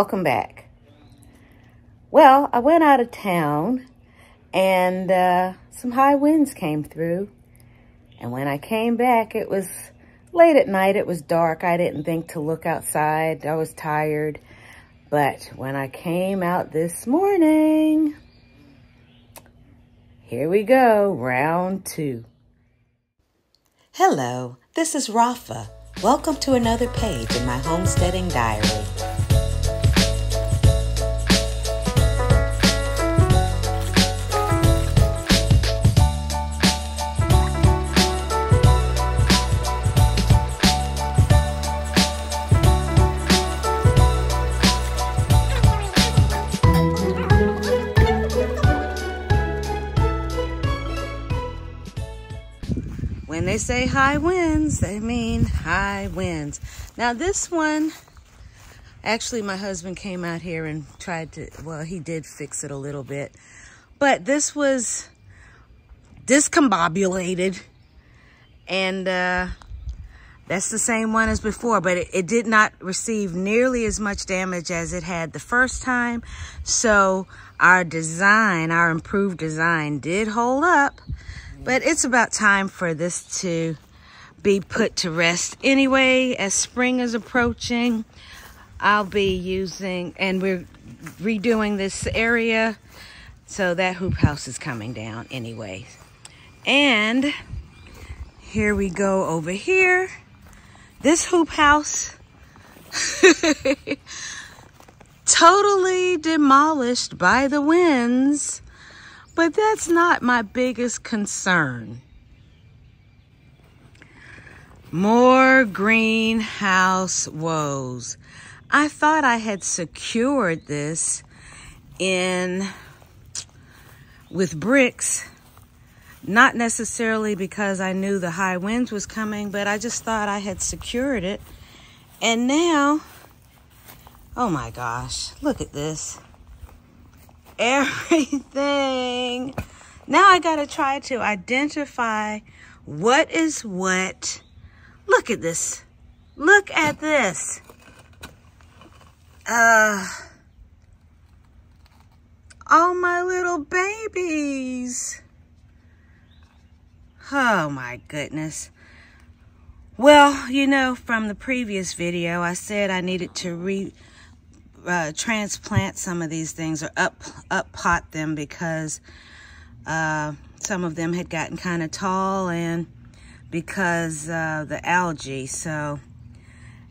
welcome back. Well, I went out of town and uh, some high winds came through. And when I came back, it was late at night. It was dark. I didn't think to look outside. I was tired. But when I came out this morning, here we go, round two. Hello, this is Rafa. Welcome to another page in my homesteading diary. Say high winds, they mean high winds. Now this one, actually my husband came out here and tried to, well, he did fix it a little bit. But this was discombobulated and uh, that's the same one as before, but it, it, did not receive nearly as much damage as it had the first time. So our design, our improved design did hold up. But it's about time for this to be put to rest anyway. As spring is approaching, I'll be using, and we're redoing this area. So that hoop house is coming down anyway. And here we go over here. This hoop house, totally demolished by the winds but that's not my biggest concern. More greenhouse woes. I thought I had secured this in with bricks not necessarily because I knew the high winds was coming, but I just thought I had secured it. And now, oh my gosh, look at this everything. Now I got to try to identify what is what. Look at this. Look at this. Uh, all my little babies. Oh my goodness. Well, you know, from the previous video, I said I needed to re uh, transplant some of these things or up up pot them because uh, some of them had gotten kind of tall and because uh, the algae. So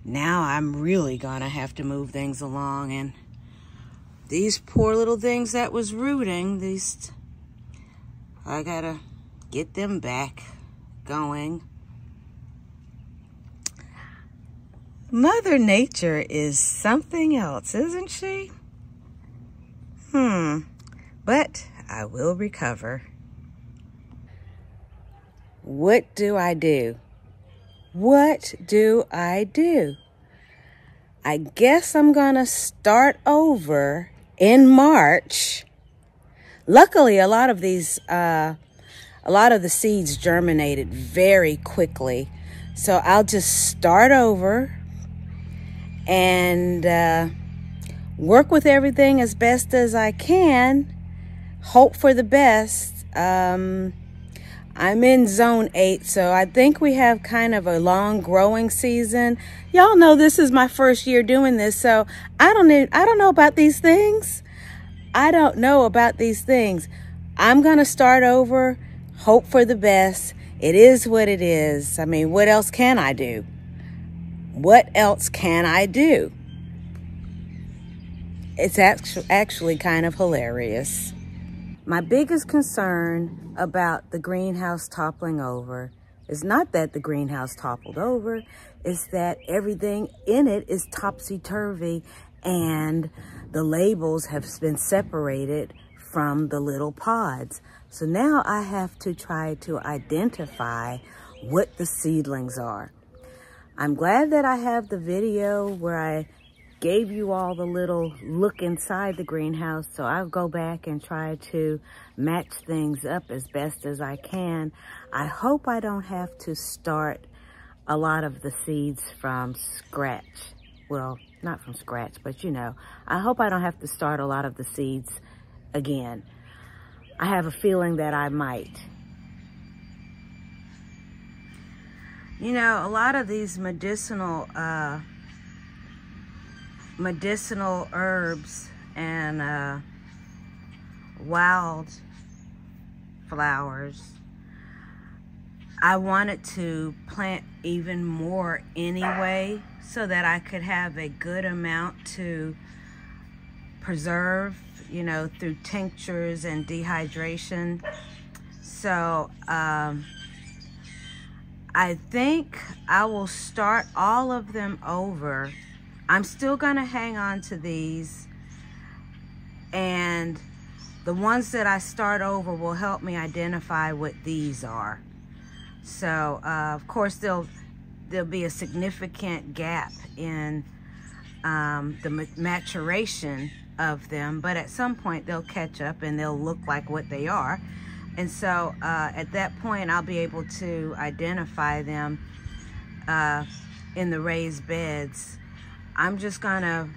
now I'm really gonna have to move things along and these poor little things that was rooting, these, I gotta get them back going. Mother Nature is something else, isn't she? Hmm, but I will recover. What do I do? What do I do? I guess I'm to start over in March. Luckily, a lot of these, uh, a lot of the seeds germinated very quickly. So I'll just start over and uh, work with everything as best as I can. Hope for the best. Um, I'm in zone eight, so I think we have kind of a long growing season. Y'all know this is my first year doing this, so I don't need, I don't know about these things. I don't know about these things. I'm to start over, hope for the best. It is what it is. I mean, what else can I do? What else can I do? It's actually kind of hilarious. My biggest concern about the greenhouse toppling over is not that the greenhouse toppled over, it's that everything in it is topsy-turvy and the labels have been separated from the little pods. So now I have to try to identify what the seedlings are. I'm glad that I have the video where I gave you all the little look inside the greenhouse. So I'll go back and try to match things up as best as I can. I hope I don't have to start a lot of the seeds from scratch. Well, not from scratch, but you know, I hope I don't have to start a lot of the seeds again. I have a feeling that I might. You know, a lot of these medicinal, uh, medicinal herbs and uh, wild flowers, I wanted to plant even more anyway so that I could have a good amount to preserve, you know, through tinctures and dehydration. So, um, I think I will start all of them over. I'm still to hang on to these and the ones that I start over will help me identify what these are. So, uh, of course, there'll, there'll be a significant gap in um, the maturation of them, but at some point they'll catch up and they'll look like what they are. And so uh, at that point, I'll be able to identify them uh, in the raised beds. I'm just gonna,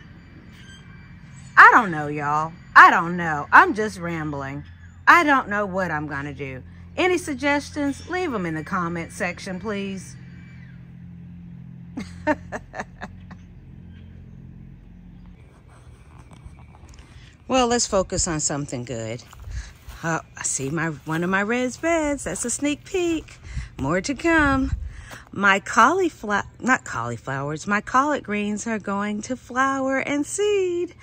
I don't know, y'all. I don't know. I'm just rambling. I don't know what I'm gonna do. Any suggestions? Leave them in the comment section, please. well, let's focus on something good. Oh, I see my one of my red beds. That's a sneak peek. More to come. My cauliflower, not cauliflowers, my collard greens are going to flower and seed.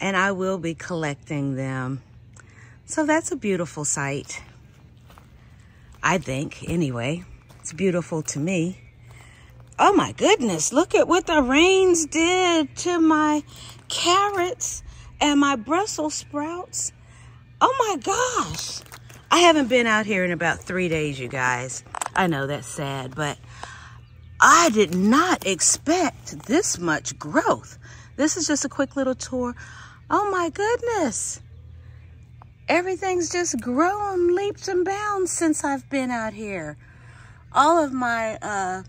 And I will be collecting them. So that's a beautiful sight. I think, anyway. It's beautiful to me. Oh my goodness, look at what the rains did to my carrots and my Brussels sprouts Oh my gosh. I haven't been out here in about three days, you guys. I know that's sad, but I did not expect this much growth. This is just a quick little tour. Oh my goodness. Everything's just grown leaps and bounds since I've been out here. All of my uh,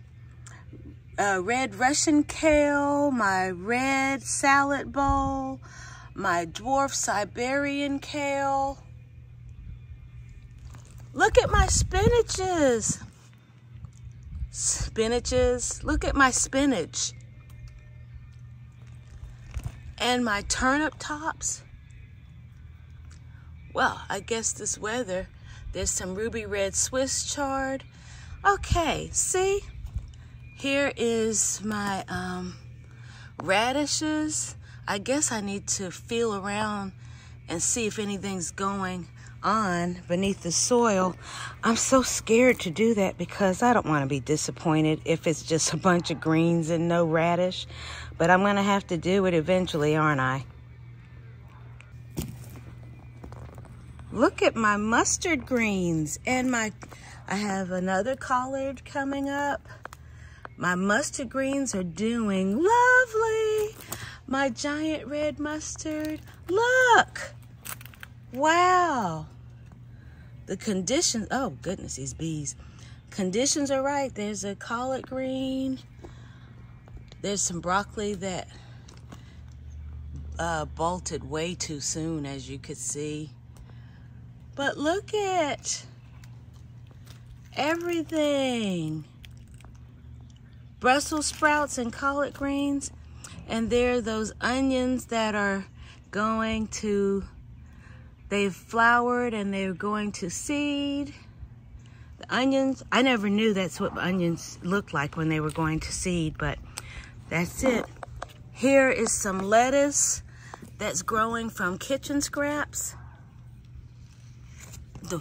uh, red Russian kale, my red salad bowl, my dwarf Siberian kale. Look at my spinaches. Spinaches. Look at my spinach. And my turnip tops. Well, I guess this weather, there's some ruby red Swiss chard. Okay, see? Here is my um, radishes. I guess I need to feel around and see if anything's going on beneath the soil. I'm so scared to do that because I don't want to be disappointed if it's just a bunch of greens and no radish. But I'm going to have to do it eventually, aren't I? Look at my mustard greens and my, I have another collard coming up. My mustard greens are doing lovely my giant red mustard. Look! Wow! The conditions, oh goodness, these bees. Conditions are right. There's a collard green. There's some broccoli that uh, bolted way too soon, as you could see. But look at everything. Brussels sprouts and collard greens. And there are those onions that are going to, they've flowered and they're going to seed. The onions, I never knew that's what onions looked like when they were going to seed, but that's it. Here is some lettuce that's growing from kitchen scraps.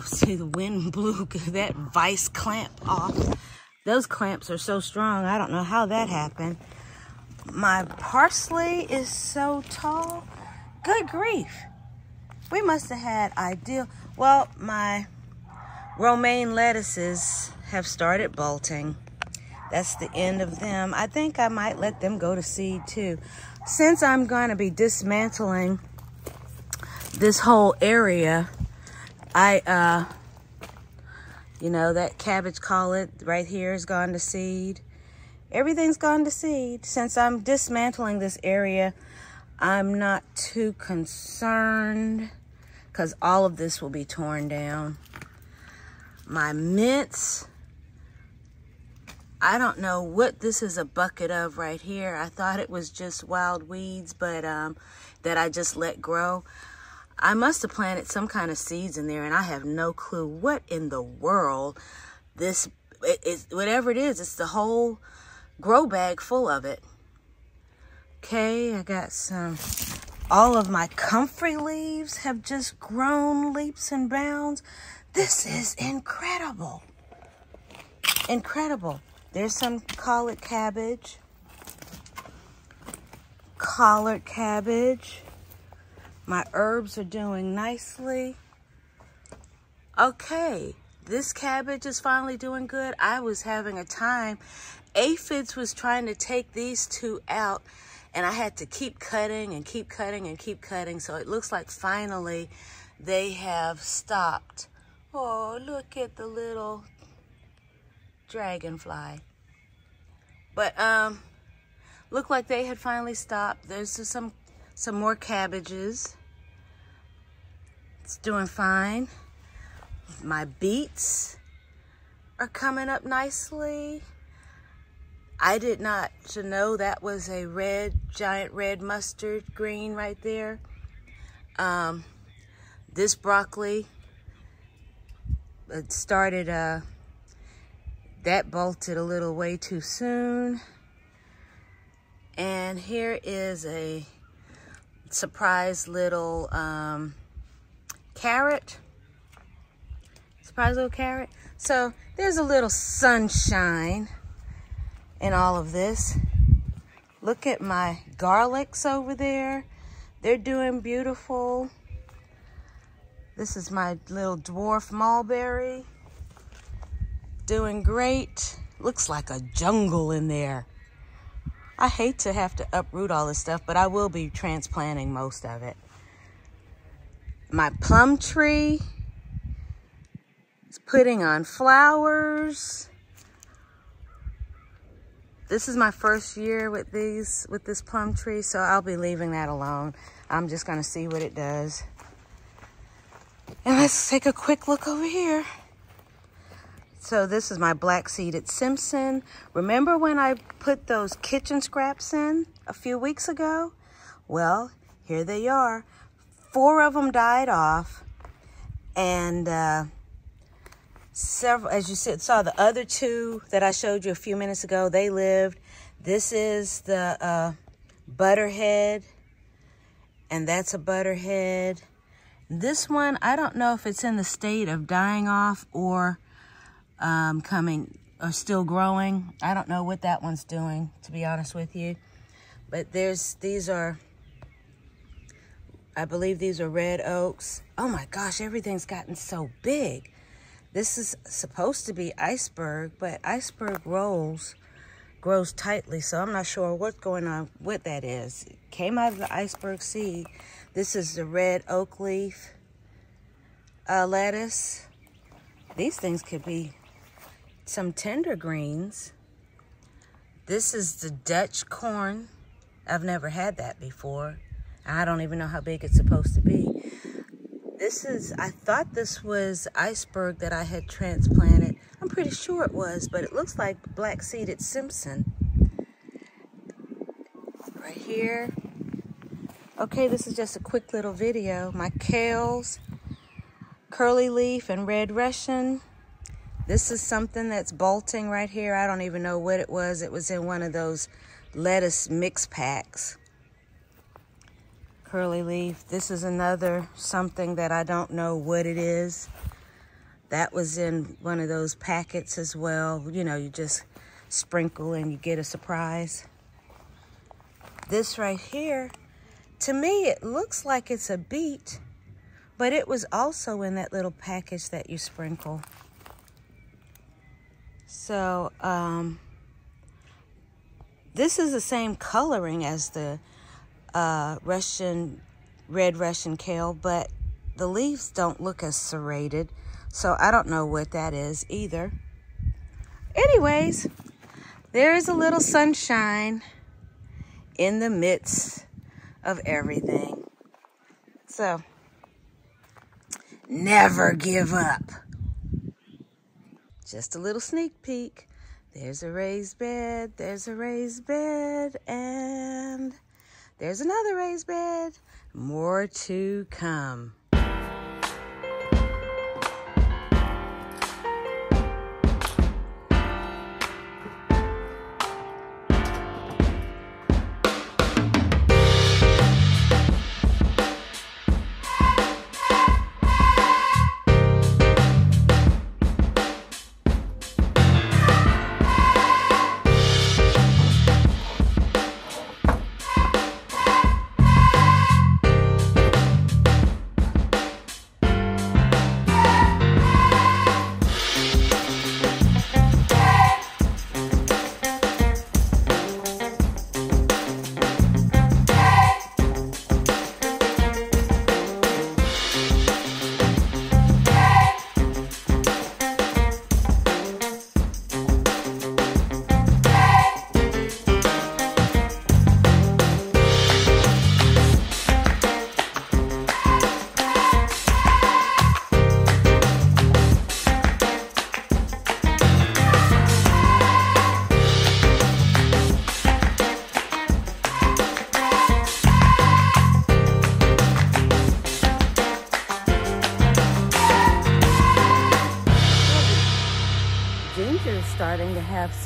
See, the wind blew that vice clamp off. Those clamps are so strong, I don't know how that happened. My parsley is so tall. Good grief. We must have had ideal. Well, my romaine lettuces have started bolting. That's the end of them. I think I might let them go to seed too. Since I'm going to be dismantling this whole area, I, uh, you know, that cabbage collet right here has gone to seed everything's gone to seed. Since I'm dismantling this area, I'm not too concerned because all of this will be torn down. My mints, I don't know what this is a bucket of right here. I thought it was just wild weeds, but um, that I just let grow. I must have planted some kind of seeds in there and I have no clue what in the world this is whatever it is, it's the whole grow bag full of it. Okay, I got some, all of my comfrey leaves have just grown leaps and bounds. This is incredible. Incredible. There's some collard cabbage. Collard cabbage. My herbs are doing nicely. Okay, this cabbage is finally doing good. I was having a time. Aphids was trying to take these two out and I had to keep cutting and keep cutting and keep cutting. So it looks like finally they have stopped. Oh, look at the little dragonfly. But um, look like they had finally stopped. There's some some more cabbages. It's doing fine. My beets are coming up nicely. I did not to know that was a red, giant red mustard green right there. Um, this broccoli, it started, uh, that bolted a little way too soon. And here is a surprise little um, carrot. Surprise little carrot. So there's a little sunshine in all of this. Look at my garlics over there. They're doing beautiful. This is my little dwarf mulberry. Doing great. Looks like a jungle in there. I hate to have to uproot all this stuff, but I will be transplanting most of it. My plum tree is putting on flowers. This is my first year with these, with this plum tree, so I'll be leaving that alone. I'm just gonna see what it does. And let's take a quick look over here. So this is my black seeded Simpson. Remember when I put those kitchen scraps in a few weeks ago? Well, here they are. Four of them died off. And uh, several, as you saw, the other two that I showed you a few minutes ago, they lived. This is the uh, butterhead, and that's a butterhead. This one, I don't know if it's in the state of dying off or um, coming or still growing. I don't know what that one's doing, to be honest with you. But there's, these are, I believe these are red oaks. Oh my gosh, everything's gotten so big. This is supposed to be iceberg, but iceberg rolls grows tightly, so I'm not sure what's going on, what that is. It came out of the iceberg seed. This is the red oak leaf uh, lettuce. These things could be some tender greens. This is the Dutch corn. I've never had that before. I don't even know how big it's supposed to be. This is, I thought this was iceberg that I had transplanted. I'm pretty sure it was, but it looks like black seeded Simpson. Right here. Okay, this is just a quick little video. My kales, curly leaf, and red Russian. This is something that's bolting right here. I don't even know what it was. It was in one of those lettuce mix packs curly leaf. This is another something that I don't know what it is. That was in one of those packets as well. You know, you just sprinkle and you get a surprise. This right here, to me, it looks like it's a beet, but it was also in that little package that you sprinkle. So, um, this is the same coloring as the uh, Russian, red Russian kale, but the leaves don't look as serrated. So I don't know what that is either. Anyways, There is a little sunshine in the midst of everything. So, never give up. Just a little sneak peek. There's a raised bed, there's a raised bed, and there's another raised bed. More to come.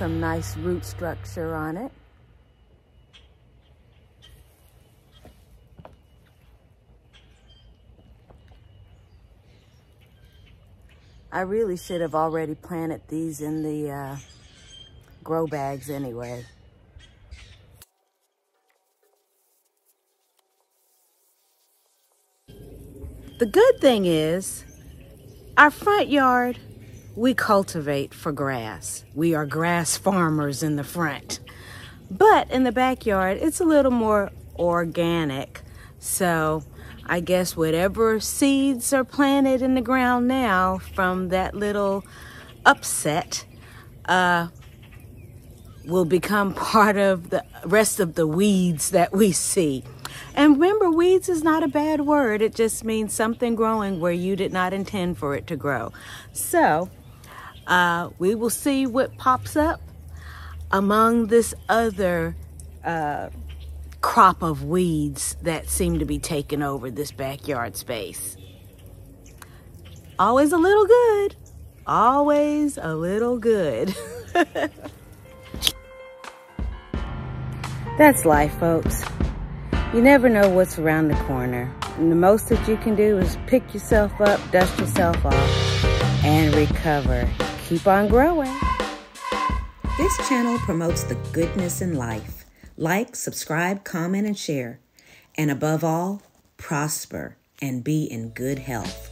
Some nice root structure on it. I really should have already planted these in the uh, grow bags anyway. The good thing is, our front yard we cultivate for grass. We are grass farmers in the front. But in the backyard, it's a little more organic. So I guess whatever seeds are planted in the ground now from that little upset uh, will become part of the rest of the weeds that we see. And remember, weeds is not a bad word. It just means something growing where you did not intend for it to grow. So uh, we will see what pops up among this other uh, crop of weeds that seem to be taking over this backyard space. Always a little good. Always a little good. That's life, folks. You never know what's around the corner. And the most that you can do is pick yourself up, dust yourself off, and recover keep on growing. This channel promotes the goodness in life. Like, subscribe, comment, and share. And above all, prosper and be in good health.